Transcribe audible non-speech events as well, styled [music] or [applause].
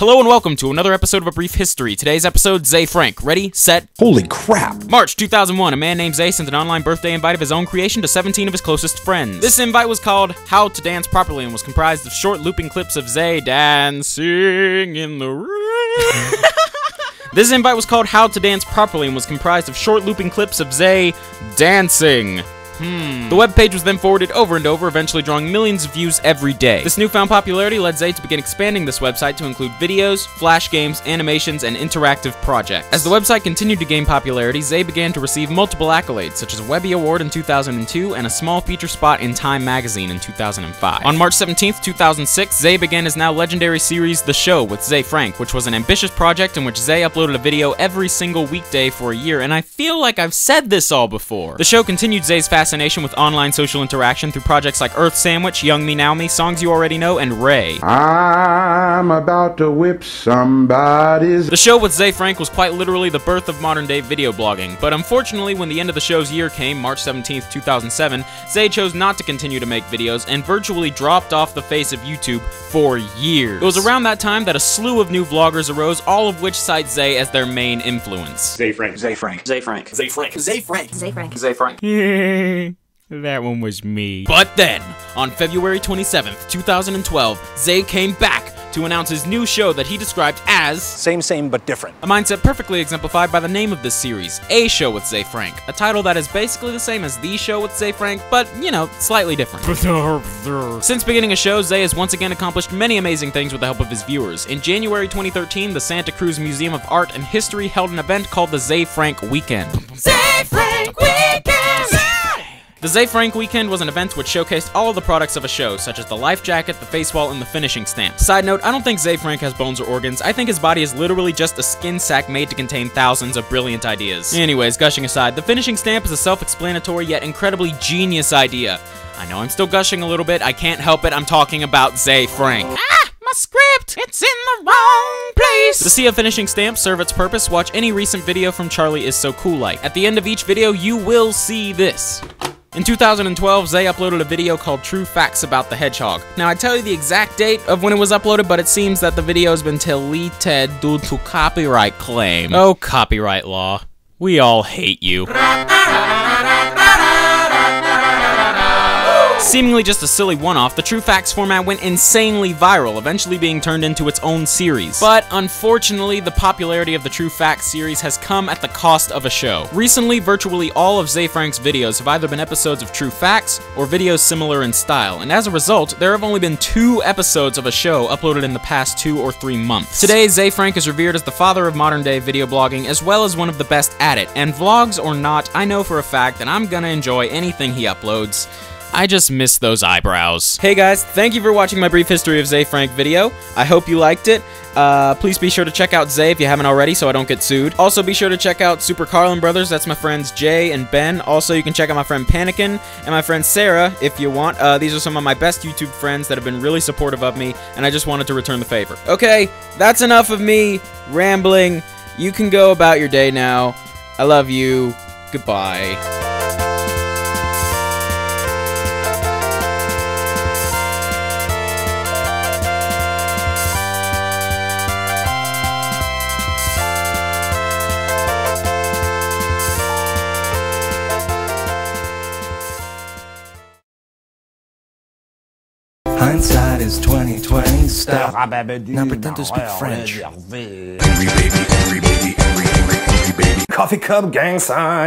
Hello and welcome to another episode of A Brief History. Today's episode, Ze Frank. Ready, set, Holy crap! March 2001, a man named Ze sent an online birthday invite of his own creation to 17 of his closest friends. This invite was called How to Dance Properly and was comprised of short looping clips of Ze dancing in the rain. [laughs] this invite was called How to Dance Properly and was comprised of short looping clips of Ze dancing. Hmm. The webpage was then forwarded over and over, eventually drawing millions of views every day. This newfound popularity led Ze to begin expanding this website to include videos, flash games, animations, and interactive projects. As the website continued to gain popularity, Ze began to receive multiple accolades, such as a Webby Award in 2002 and a small feature spot in Time magazine in 2005. On March 17, 2006, Ze began his now legendary series The Show with Ze Frank, which was an ambitious project in which Ze uploaded a video every single weekday for a year, and I feel like I've said this all before. The show continued Ze's fast fascination with online social interaction through projects like Earth Sandwich, Young Me Now Me, Songs You Already Know, and Ray. I'm about to whip somebody's. The show with Ze Frank was quite literally the birth of modern day video blogging, but unfortunately, when the end of the show's year came, March 17, 2007, Ze chose not to continue to make videos and virtually dropped off the face of YouTube for years. It was around that time that a slew of new vloggers arose, all of which cite Ze as their main influence. Ze Frank. Ze Frank. Ze Frank. Ze Frank. Ze Frank. Ze Frank. Ze Frank. That one was me. But then, on February 27th, 2012, Ze came back to announce his new show that he described as Same, same, but different. a mindset perfectly exemplified by the name of this series, A Show with Ze Frank, a title that is basically the same as The Show with Ze Frank, but, you know, slightly different. [laughs] Since beginning a show, Ze has once again accomplished many amazing things with the help of his viewers. In January 2013, the Santa Cruz Museum of Art and History held an event called the Ze Frank Weekend. Ze Frank Weekend. The Ze Frank Weekend was an event which showcased all of the products of a show, such as the life jacket, the face wall, and the finishing stamp. Side note, I don't think Ze Frank has bones or organs. I think his body is literally just a skin sack made to contain thousands of brilliant ideas. Anyways, gushing aside, the finishing stamp is a self-explanatory yet incredibly genius idea. I know I'm still gushing a little bit, I can't help it, I'm talking about Ze Frank. Ah! My script! It's in the wrong place! To see a finishing stamp serve its purpose, watch any recent video from Charlie is So Cool Like. At the end of each video, you will see this. In 2012, Ze uploaded a video called True Facts About the Hedgehog. Now, I tell you the exact date of when it was uploaded, but it seems that the video has been deleted due to copyright claim. Oh, copyright law. We all hate you. Seemingly just a silly one-off, the True Facts format went insanely viral, eventually being turned into its own series. But unfortunately, the popularity of the True Facts series has come at the cost of a show. Recently, virtually all of Ze Frank's videos have either been episodes of True Facts or videos similar in style, and as a result, there have only been two episodes of a show uploaded in the past two or three months. Today, Ze Frank is revered as the father of modern-day video blogging, as well as one of the best at it, and vlogs or not, I know for a fact that I'm gonna enjoy anything he uploads. I just miss those eyebrows. Hey guys, thank you for watching my brief history of Ze Frank video. I hope you liked it. Uh, please be sure to check out Ze if you haven't already so I don't get sued. Also be sure to check out Super Carlin Brothers, that's my friends Jay and Ben. Also you can check out my friend Panikin and my friend Sarah if you want. Uh, these are some of my best YouTube friends that have been really supportive of me and I just wanted to return the favor. Okay, that's enough of me rambling. You can go about your day now. I love you. Goodbye. Hindsight is 2020 Stop. Now pretend to speak French. Baby, baby, baby. Coffee cup gang sign.